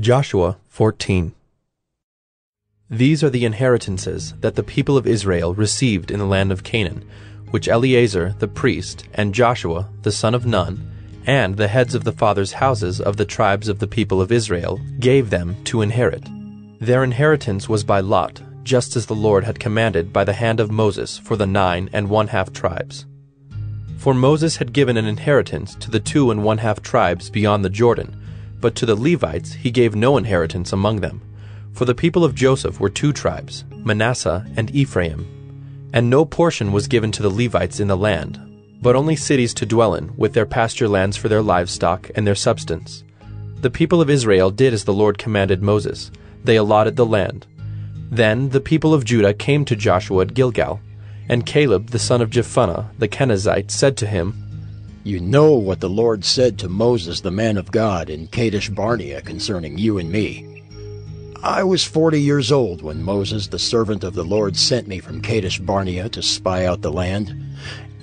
Joshua 14 These are the inheritances that the people of Israel received in the land of Canaan, which Eleazar the priest, and Joshua the son of Nun, and the heads of the fathers' houses of the tribes of the people of Israel gave them to inherit. Their inheritance was by lot, just as the Lord had commanded by the hand of Moses for the nine and one half tribes. For Moses had given an inheritance to the two and one half tribes beyond the Jordan, but to the Levites he gave no inheritance among them. For the people of Joseph were two tribes, Manasseh and Ephraim. And no portion was given to the Levites in the land, but only cities to dwell in, with their pasture lands for their livestock and their substance. The people of Israel did as the Lord commanded Moses. They allotted the land. Then the people of Judah came to Joshua at Gilgal, and Caleb the son of Jephunneh the Kenizzite said to him, You know what the Lord said to Moses the man of God in Kadesh Barnea concerning you and me. I was forty years old when Moses the servant of the Lord sent me from Kadesh Barnea to spy out the land,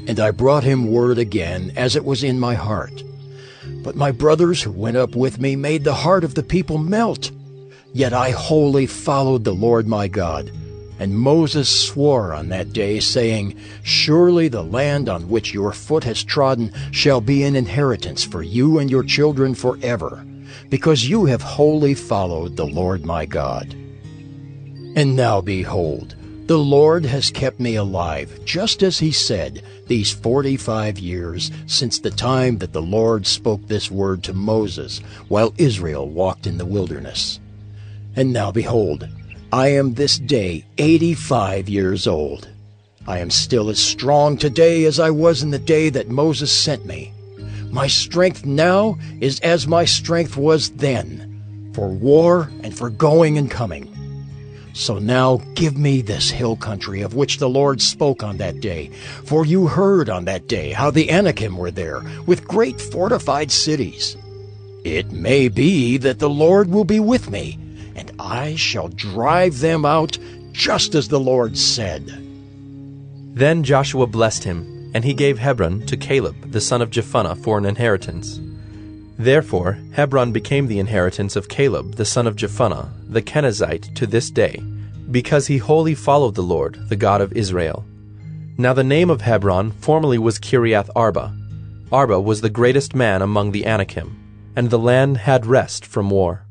and I brought him word again as it was in my heart. But my brothers who went up with me made the heart of the people melt. Yet I wholly followed the Lord my God. And Moses swore on that day, saying, Surely the land on which your foot has trodden shall be an inheritance for you and your children forever, because you have wholly followed the Lord my God. And now behold, the Lord has kept me alive, just as he said, these forty-five years since the time that the Lord spoke this word to Moses, while Israel walked in the wilderness. And now behold, I am this day eighty-five years old. I am still as strong today as I was in the day that Moses sent me. My strength now is as my strength was then, for war and for going and coming. So now give me this hill country of which the Lord spoke on that day. For you heard on that day how the Anakim were there, with great fortified cities. It may be that the Lord will be with me, I shall drive them out just as the Lord said. Then Joshua blessed him, and he gave Hebron to Caleb the son of Jephunneh for an inheritance. Therefore Hebron became the inheritance of Caleb the son of Jephunneh the Kenizzite to this day, because he wholly followed the Lord, the God of Israel. Now the name of Hebron formerly was Kiriath Arba. Arba was the greatest man among the Anakim, and the land had rest from war.